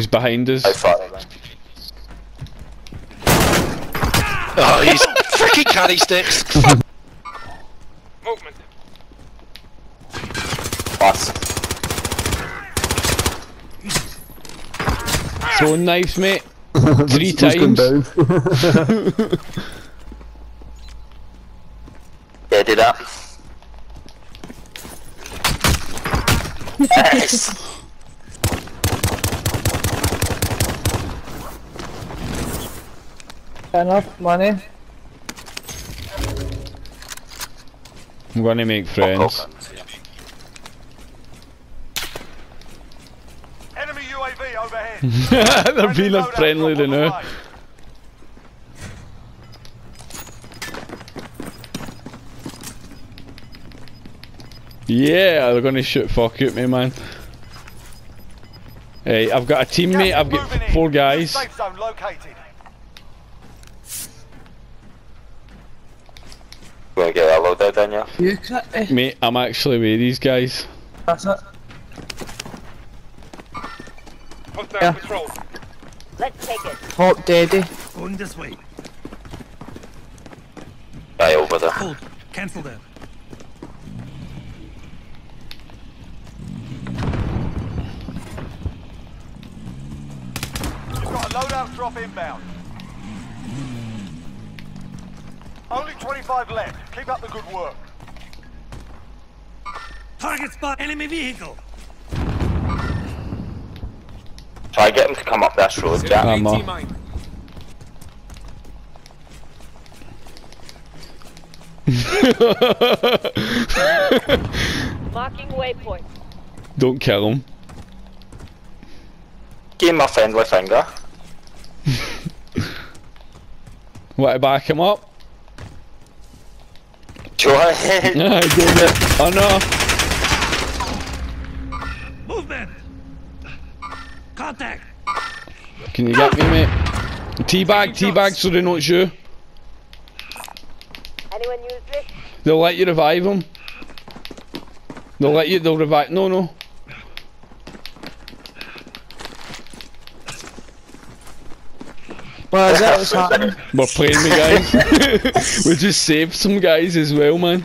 He's behind us. How far away? Oh, he's freaking caddy sticks. Movement. Pass. Throwing knives, mate. Three Who's going times. down? Yeah, do that. Yes. Enough money. I'm gonna make friends. Enemy UAV overhead. They're being Loadout friendly drop to on the now. Yeah, they're gonna shoot fuck at me, man. Hey, I've got a teammate, I've got Moving in. four guys. Safe zone located. Gonna get that loadout then, yeah? You can't. Eh. Mate, I'm actually with these guys. That's it. Hostile Yeah. patrol. Let's take it. Hot daddy. Going this way. Guy over there. Hold. Cancel that. We've got a loadout drop inbound. Only 25 left. Keep up the good work. Target spot. Enemy vehicle. Try get him to come up this road, Jack. I'm uh, Marking waypoint. Don't kill him. Give him my friendly finger. Want to back him up? Joy. Ah, I did it. Oh no. Movement. Contact. Can you get me, mate? Teabag, teabag so they know it's you. Anyone use this? They'll let you revive them. They'll let you, they'll revive. No, no. What is it? What's happening? We're playing with guys. we just saved some guys as well, man.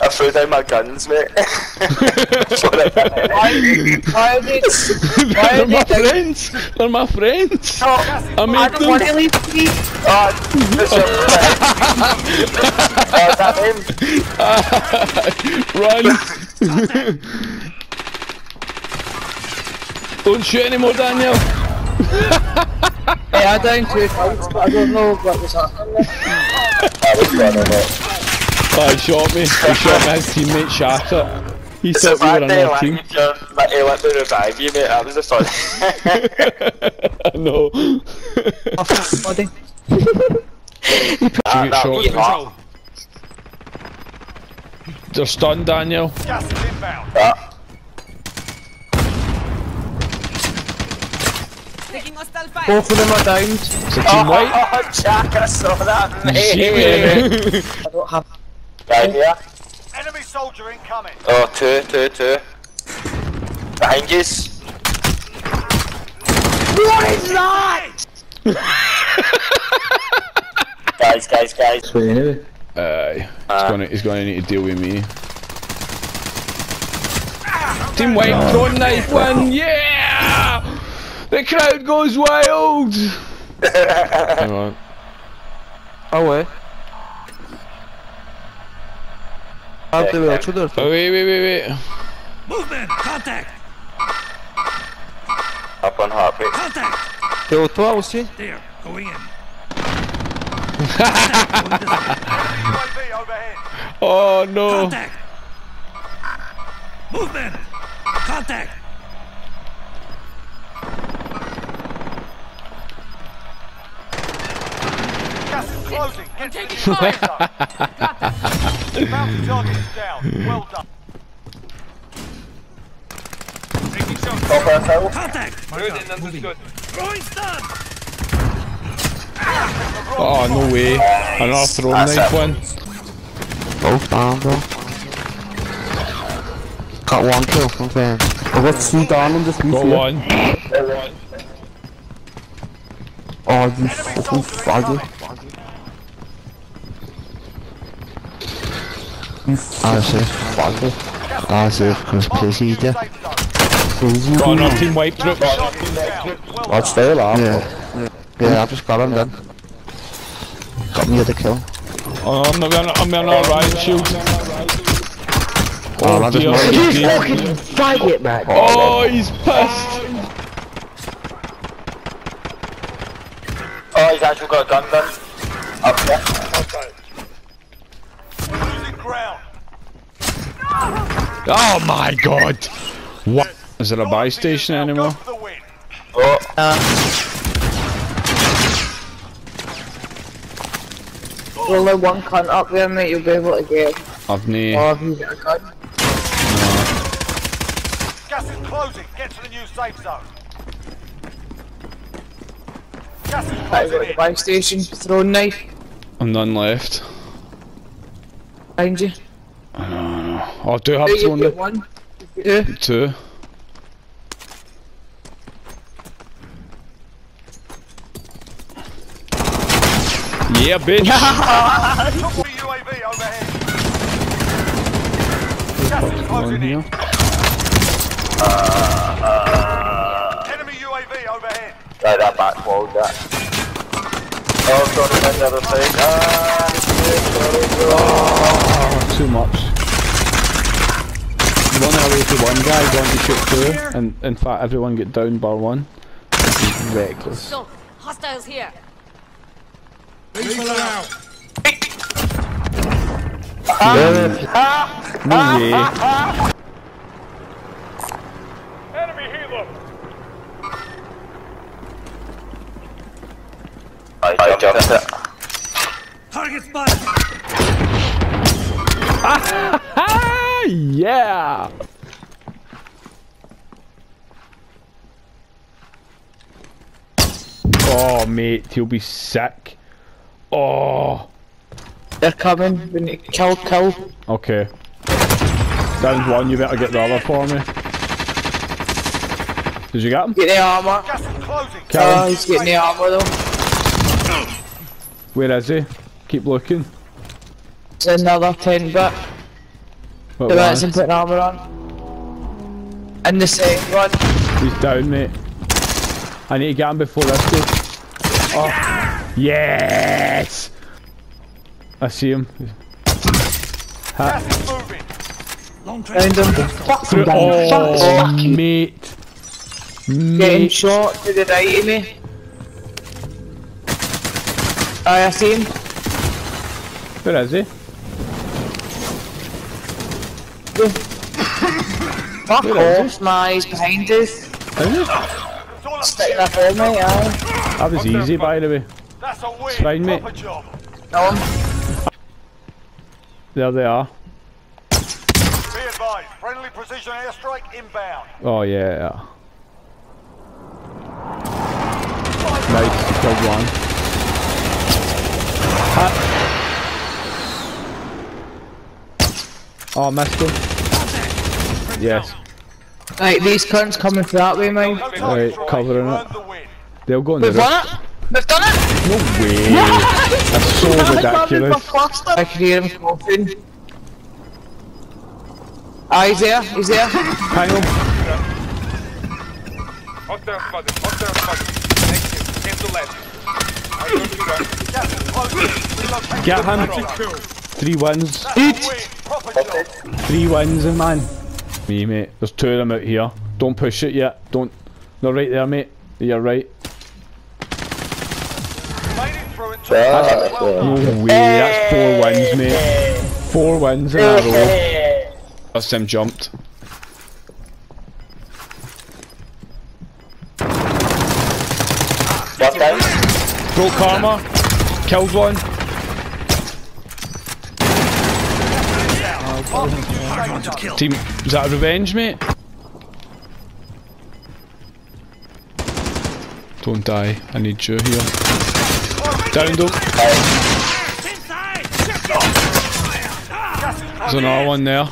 I threw down my guns, mate. Why did. Why They're my they. friends. They're my friends. I I made don't want to leave me. oh, Bishop. oh, is that him? Run. Don't shoot anymore, Daniel. Hey, I down two fights, but I don't know what was happening. I was going on it. Oh, he shot me. He shot me. His teammate shot it. He It's thought we were bad on day, our team. you like, he let me revive you, mate. That was the fun. I know. Oh, buddy. Ah, get that shot. was hot. They're stunned, Daniel. Gas is inbound. Ah, Both of them are downed. It's a team white. Oh, Jack, I saw that, mate. I don't have. Right here. Enemy soldier incoming. Oh, two, two, two. Behind yous. Guys, guys, guys. Wait, anyway. Aye. He's Ah. gonna, he's gonna need to deal with me. Team White throwing knife win, yeah! The crowd goes wild! Hang on. Oh, wait. How do we Oh, wait, wait, wait, wait. Movement. Contact. Up on heartbeat. Contact. Yo, toi aussi? There. Going in. Contact. Going this way. UAV overhead. Oh no. Contact. Movement. Contact. Closing. Get to the safe zone. Bounty target is down. Well done. Taking shots. Top our hill. Contact. Good and understood. Throwing stun. Oh, no way. Another throwing That's knife it. one. Oh, damn, bro. Got one kill, confirm. I've got two down on this roof Got one. Oh, you Enemy fucking soldier faggot. Incoming. You fucking faggot. That's it, because Marking pussy, new yeah. safe zone. Crazy. Got another team wiped troops. Target is down. Well I'd done. stay alive. Yeah. Yeah, I just got him then. Got me the kill. Oh, I'm not gonna, I'm gonna riot shield. Oh, that is dear. mine. He's fucking faggot, man. Oh, he's pissed. Oh, he's actually got a gun gun. Up there. Oh my god. What? Is it a buy station Now go anymore? for the win. Oh, Only one cunt up there, mate, you'll be able to get. I've nae. Oh, have you got a gun? Gas is closing. Get to the new safe zone. Gas is I got closing the buy station, throwing knife I'm none left. behind you. Oh, I do have There you two on get one. Two. two. Yeah, bitch. Top UAV overhead. Gas is One here. Enemy UAV overhead. right, that back wall, that. Oh, sorry, on the other side. Ah, sorry, bro. Oh, too much. One away to one guy, one to shoot two, and in fact everyone get down bar one. This is reckless. So, hostiles here. No way. Oh, Enemy helo. I jumped it. Target spotted. Ah, yeah. Oh, mate, he'll be sick. Oh, They're coming. We need to kill, kill. okay. Down one, you better get the other for me. Did you get him? Get the armour. Gas is closing. Kill Oh, him. he's getting the armour though. Where is he? Keep looking. It's another 10 bit. What The one? and putting armour on. And the same one. He's down, mate. I need to get him before this goes. Oh, yes! I see him. Gas is. Long train. Found him. Um, fuck him down. Oh, mate. Getting Mate. shot to the right of me. Aye, I see him. Where is he? Fuck Where off, man. He's behind us. Is he? It's all up to Sticking up on me, aye. That was easy, by the way. That's a win. fine, mate. Proper job. Kill. There they are. Be advised. Friendly precision airstrike inbound. Oh, yeah. yeah. Nice, killed one. Ha- Oh, missed him. Yes, Right, these cunts coming for that way, mate. No Right, covering You it. earned the win. they'll go in the We've roof. won it! We've done it! No way! That's so ridiculous. I can hear him coughing. Ah, he's there, he's there. Hang on. Hostile spotted. Hostile spotted. Thank you. To left. I don't see one. Gas is closing. Relocate Get him. control. Three wins. That's a win. Proper job. Three wins, and man. Me, mate. There's two of them out here. Don't push it yet. Don't. They're right there, mate. You're right. Made it through it. Well No done. way. That's four wins, mate. Four wins in a row. That's them jumped. One. Broke karma. Killed one. Hard one to kill. Team. Is that a revenge, mate? Don't die. I need you here. Down, don't. There's another one there.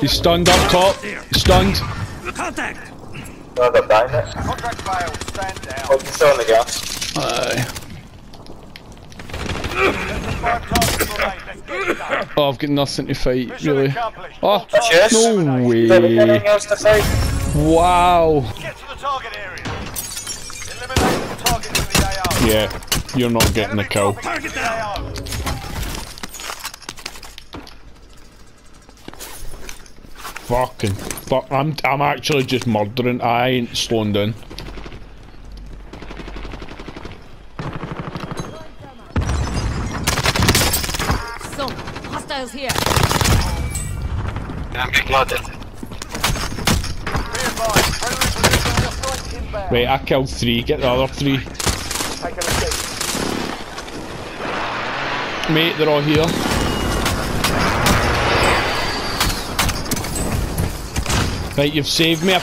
He's stunned up top. Stunned. Contact! No, they're dying it. Contract failed. Stand down. Oh, he's still on the gas. Aye. Five targets remain. Let's get it done. Oh, I've got nothing to fight, really. Oh, All targets Cheers. no eliminated. Anything way. else to say? Wow. Get to the target area. Eliminate the target in the AO. Yeah, you're not getting the kill. dropping into the AO. Fucking fuck. I'm I'm actually just murdering. I ain't slowing down. So, hostiles here. I'm I killed three. Get the other three. Mate, they're all here. Right, you've saved me.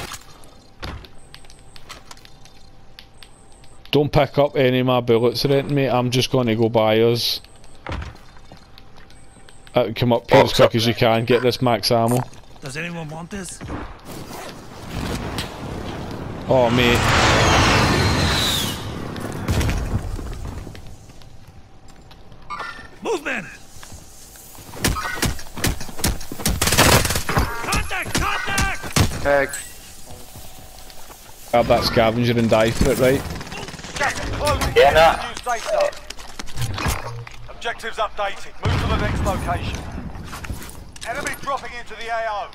Don't pick up any of my bullets or mate. I'm just going to go by us. Uh, come up here as quick as you can. Get this max ammo. Does anyone want this? Oh, mate. Movement! Contact! Contact! Tag. Grab that scavenger and die for it, right? Gas is closing. Yeah, nah. New safe zone. Objectives updated. Move to the next location. Enemy dropping into the AO.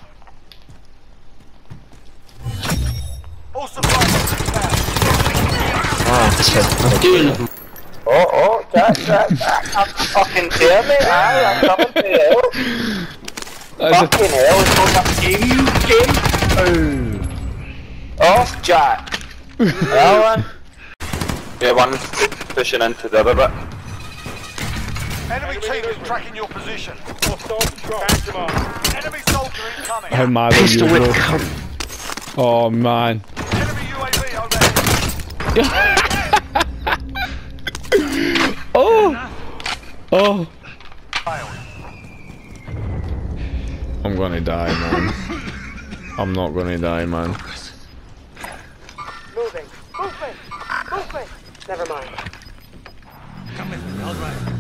All supplies inbound. Ah, this head. Oh, oh, Jack, Jack, Jack. Come fucking hear me, aye, I'm coming to you. Fucking hell, it's going up to you, Jim. Off, Jack. well, one. Yeah, one pushing into the other bit. Enemy team is tracking your position. Enemy soldier incoming. How mad are Pistol you, whip. Oh, man. Enemy UAV overhead. Oh! Oh! I'm gonna die, man. I'm not gonna die, man. Moving. Movement. Movement. Never mind. Come with me, I'll drive.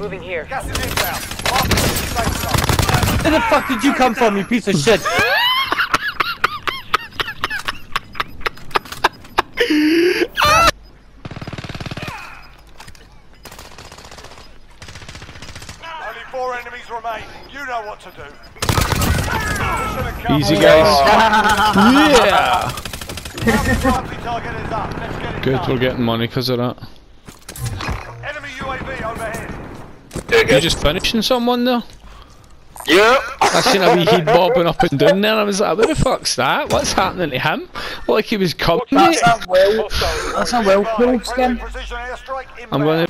Moving here. Gas is inbound. Mark the safe zone. Where the fuck did you come from, you piece of shit? Only four enemies remain. You know what to do. Easy, guys. yeah! Bounty target is up. Let's get it Good, done. we're getting money because of that. Yeah, You just finishing someone though? Yeah. I seen a wee head bobbing up and down there. And I was like, what the fuck's that? What's happening to him? Like he was coming. That's a well. That's a well pulled Friendly skin. I'm gonna.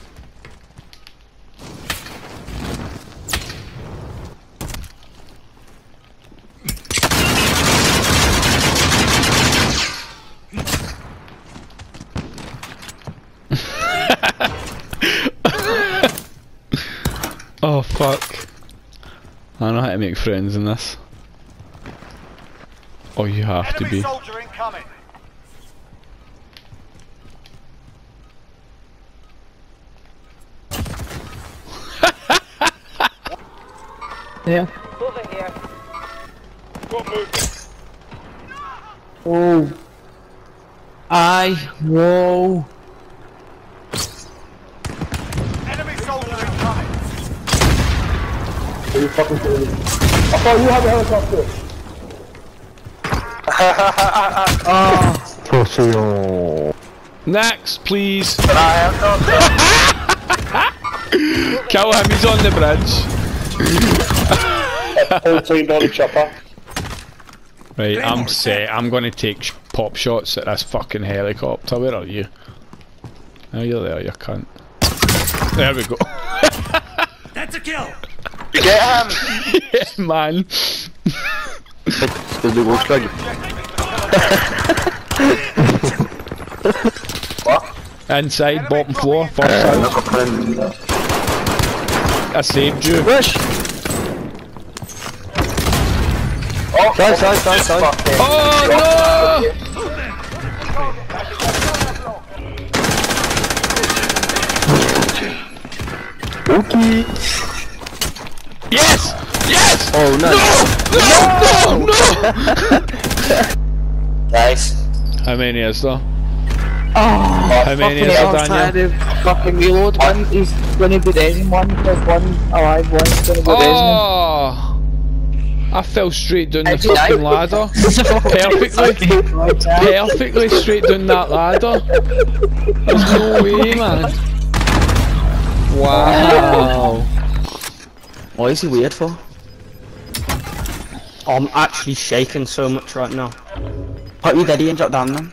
oh fuck. I to make friends in this. Oh, you have to be. soldier incoming. Yeah. Moving here. Oh. I. Whoa. Pussy. Next, please. I am not Kill him, he's on the bridge. Fourteen dollar chopper. Right, I'm set. I'm gonna take sh- pop shots at this fucking helicopter. Where are you? Oh, you're there, you cunt. There we go. That's a kill! You get him. yeah, man. Skal du gå slag? Inside, bottom floor, first house. I saved you. Rush! Oh, Sorry, sorry, sorry, sorry. fucking- Oh Okay. no! Yes! Yes! Oh no. No! No! No! Nice. How many is there? Oh, How many fucking is there, I'm Daniel? trying to fucking reload one. He's gonna be raising one. There's one alive, one's gonna be raising. Oh! Ah, I fell straight down the fucking ladder. Perfectly. Perfectly straight down that ladder. There's no way, man. Wow. What is he weird for? I'm actually shaking so much right now. Put your daddy and drop down then.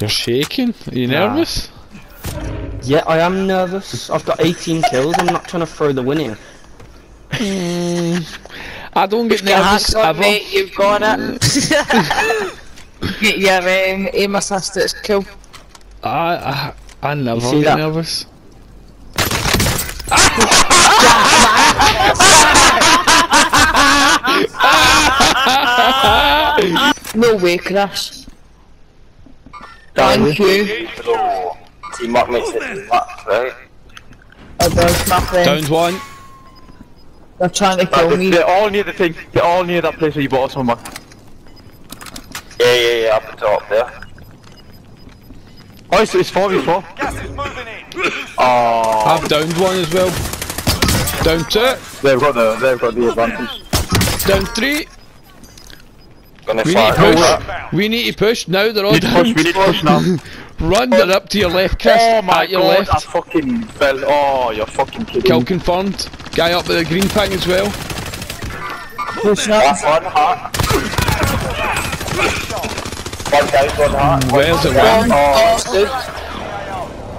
You're shaking? Are you Nah. nervous? Yeah, I am nervous. I've got 18 kills. I'm not trying to throw the win winning. I don't get Your nervous hands on, ever. mate, you've got it. Get your um, aim assist, it's cool. I, I, I never see get that? nervous. No way, Crash. Thank you. So, team up makes it team up, right? Oh, there's my friend. Downed one. They're trying to kill me. They're all near the thing. They're all near that place where you bought someone. Yeah, yeah, yeah, up the top there. Oh, it's, it's 4v4. Gas is moving in. Oh, I've downed one as well. Down two. they've got the they've got the advantage. Down three. Gonna We need to push. We need to push now. They're all We need down. push. We need to push now. Run, they're up to your left, Chris. Oh my At your god! I left. fucking fell. Oh, you're fucking kidding. Kill me. confirmed. Guy up with the green ping as well. Push up. That's one heart. One down, one heart. Mm, where's it One went? oh,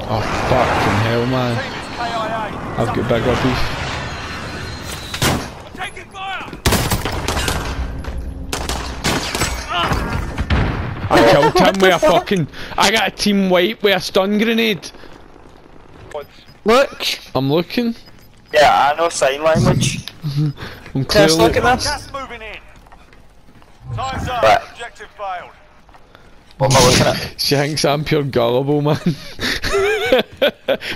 Oh fucking hell, man. KIA. I've got bigger beef. I killed him with a fucking. I got a team wipe with a stun grenade. Look. I'm looking. Yeah, I know sign language. I'm Chris, clearly. look at this. Gas moving in. Time's up. Right. Objective failed. What am I looking at? She thinks I'm pure gullible, man.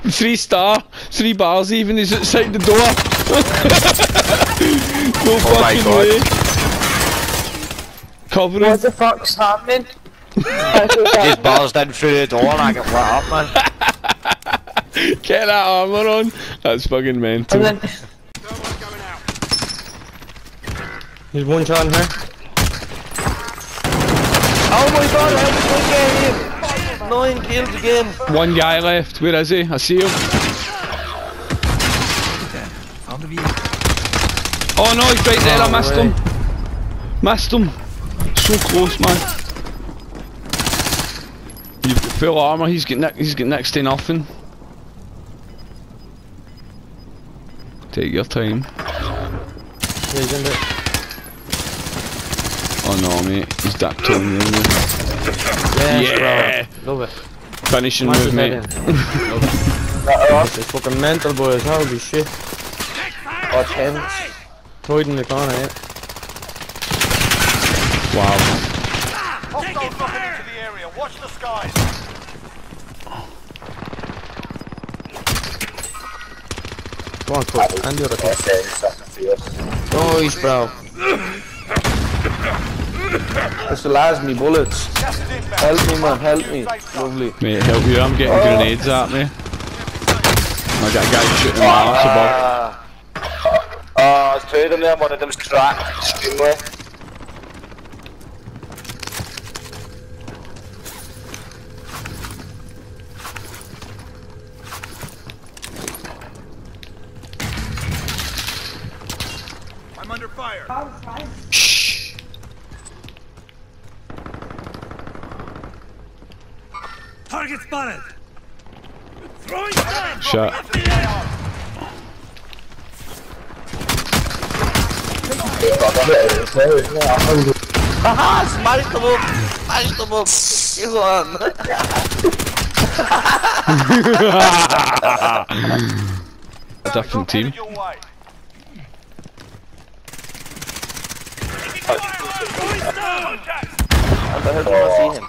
three star, three bars even, he's outside the door. no oh my fucking God. way. Cover him. What the fuck's happening? Just buzzed in through the door and I got lit up, man. Get that armor on. That's fucking mental. And then, There's one shot in here. Oh my god, how did we get here? Nine kills again. One guy left. Where is he? I see him. Found the view. Oh no, he's right there. I missed him. Missed him. So close, man. You've full armor. He's got ne- he's next to nothing. Take your time. He's in it. Oh no, mate. He's dapped on you. isn't Yes, he? Yeah. bro. Love it. Finishing Smash move, his mate. head in. This fucking mental, boys. Holy shit. Watch him. Toyed in the corner, yeah. Wow. Hostiles dropping into the area. Watch the skies. Go on, coach. And the other coach. Okay, something fierce. Nice, bro. This allows me bullets. Gas is inbound. Help me, man. Help me. Lovely. Mate, help you. I'm getting grenades at me. I got a guy shooting my arse above. Ah, uh, there's two of them there, one of them's cracked extremely. I'm under fire. Shh. Target spotted! Throwing stun! Shot. Haha, smashed them up! Smashed them up! You on! Different team. Your way. How the hell did I see him?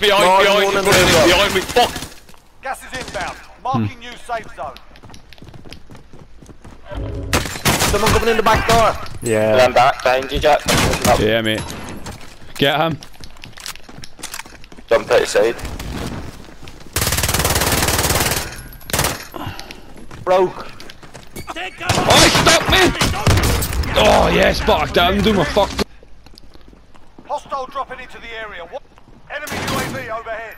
Behind, No, behind, one me, in running there, in behind me. Fuck. Gas is inbound. Marking new safe zone. Someone coming in the back door. Yeah. I'm back behind you, Jack. Up, Yeah, mate. Get him. jump outside. Broke. Take cover! Oh, he stopped me! Oh, yes, but I damned him. I fucked Hostile dropping into the area. What? Enemy UAV overhead.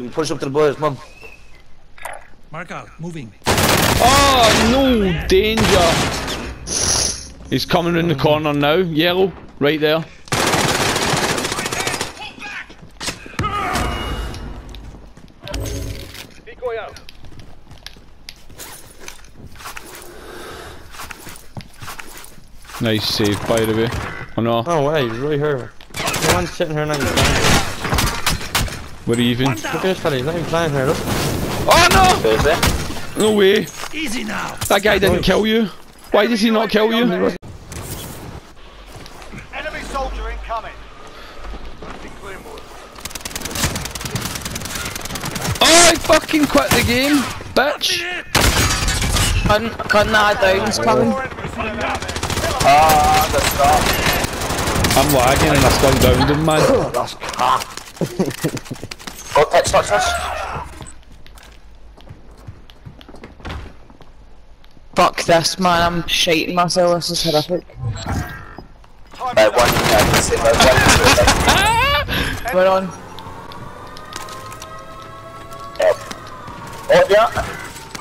We push up to the boys, man. Mark out, moving. Oh, no danger. He's coming in the corner now. Yellow, right there. Decoy out. Nice save, by the way. Oh no, No way, he's really hurt. No one's sitting here not even playing. we're even. One Look at down! this fella, he's not even playing here, look. Oh no! No way. Easy now! That guy didn't kill you. Why does he not kill you? Enemy soldier incoming. Oh, I fucking quit the game, bitch. Cunt, cunt that down's coming. Four enemies still out there. Ah, the stop. I'm lagging and I still downed him, man. That's cat. Oh, touch, touch, touch. Fuck this man, I'm shiting myself, this is horrific. Time Uh, one, up. yeah, I can see that. One, We're on. Oh, yeah.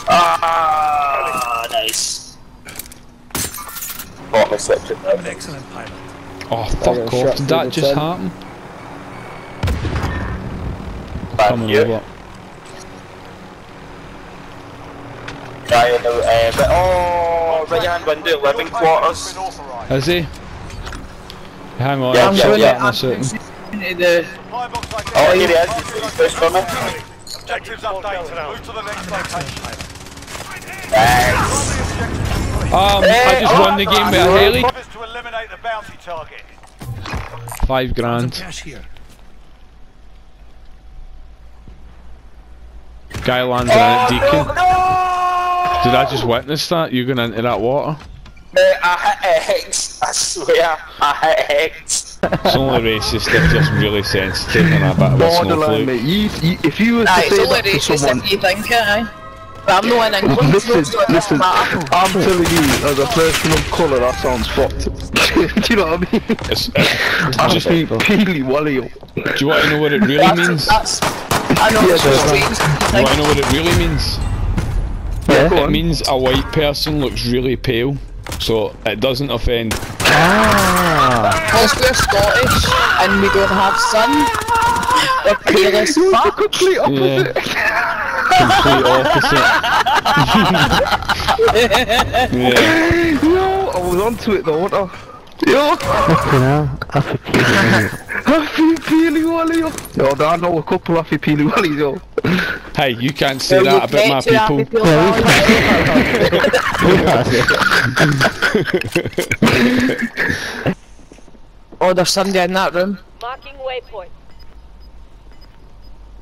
Ah, nice. Oh, I switched it. Excellent pilot. Oh, fuck off. Did that just happen? Bad Coming you. over. Guy in the, uh, but, oh, right hand window, living quarters. Is he? Hang on, Yeah, I'll yeah, check yeah. that in a. Into the Supply box identified. Oh, here he is. He's pushed for me. Objectives updated. Move to the next location. Nice. Um, I just won the game with a heli. Is to eliminate the bounty target. Five grand. cash here. Guy landed in at oh, Deacon. Did I just witness that? You going into that water? Mate, I hit X. I swear, I hit X. It's only racist if just really sensitive and a bit of a Borderline, snowflake. mate. You, you, if you was to Aye, say that to racist someone, if you think it, aye. But I'm the one in England, so listen, it's not listen, matter. I'm telling you, as a person of colour, that sounds fucked. Do you know what I mean? It's, it's I'm just, just peely wally up. do you want to know what it really That's, means? that's, I know Yeah, it's that's strange to Do you want know what it really means? Yeah, It on. means a white person looks really pale, so it doesn't offend. Ah. Because we're Scottish and we don't have sun, we're pale as You're the fuck. complete opposite. Complete opposite. yeah. Yo, I was onto it though, what the? Yo! Happy Peely Wally, yo! Yo, I know a couple Happy Peely Wallies, yo. Hey, you can't say Will that about my get Happy people. Oh, there's somebody in that room. Marking waypoint.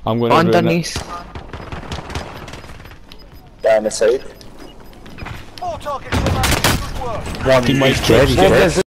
I'm gonna. Underneath. Down the side. Four targets remaining. Good work. He might drop.